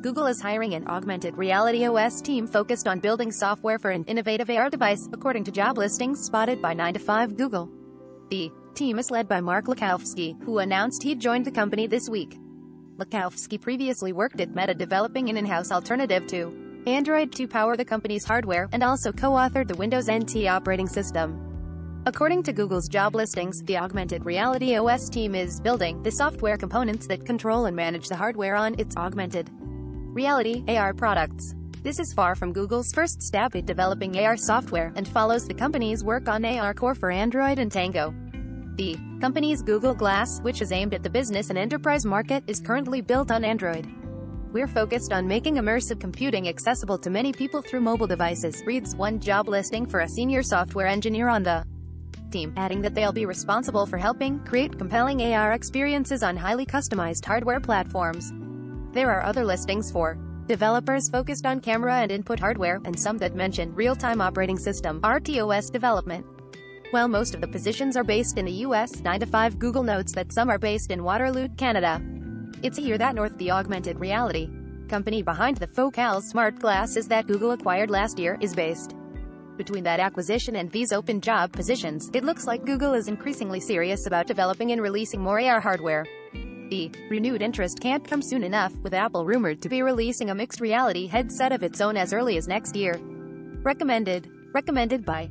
Google is hiring an augmented reality OS team focused on building software for an innovative AR device, according to job listings spotted by 9to5 Google. The team is led by Mark Lucovsky, who announced he'd joined the company this week. Lucovsky previously worked at Meta developing an in-house alternative to Android to power the company's hardware, and also co-authored the Windows NT operating system. According to Google's job listings, the augmented reality OS team is building the software components that control and manage the hardware on its augmented reality AR products. This is far from Google's first stab at developing AR software, and follows the company's work on AR Core for Android and Tango. The company's Google Glass, which is aimed at the business and enterprise market, is currently built on Android. We're focused on making immersive computing accessible to many people through mobile devices, reads one job listing for a senior software engineer on the team, adding that they'll be responsible for helping create compelling AR experiences on highly customized hardware platforms. There are other listings for developers focused on camera and input hardware, and some that mention real-time operating system RTOS development. While most of the positions are based in the US, 9to5 Google notes that some are based in Waterloo, Canada. It's here that North the augmented reality company behind the Focal smart glasses that Google acquired last year is based. Between that acquisition and these open job positions, it looks like Google is increasingly serious about developing and releasing more AR hardware. The renewed interest can't come soon enough, with Apple rumored to be releasing a mixed reality headset of its own as early as next year. Recommended. Recommended by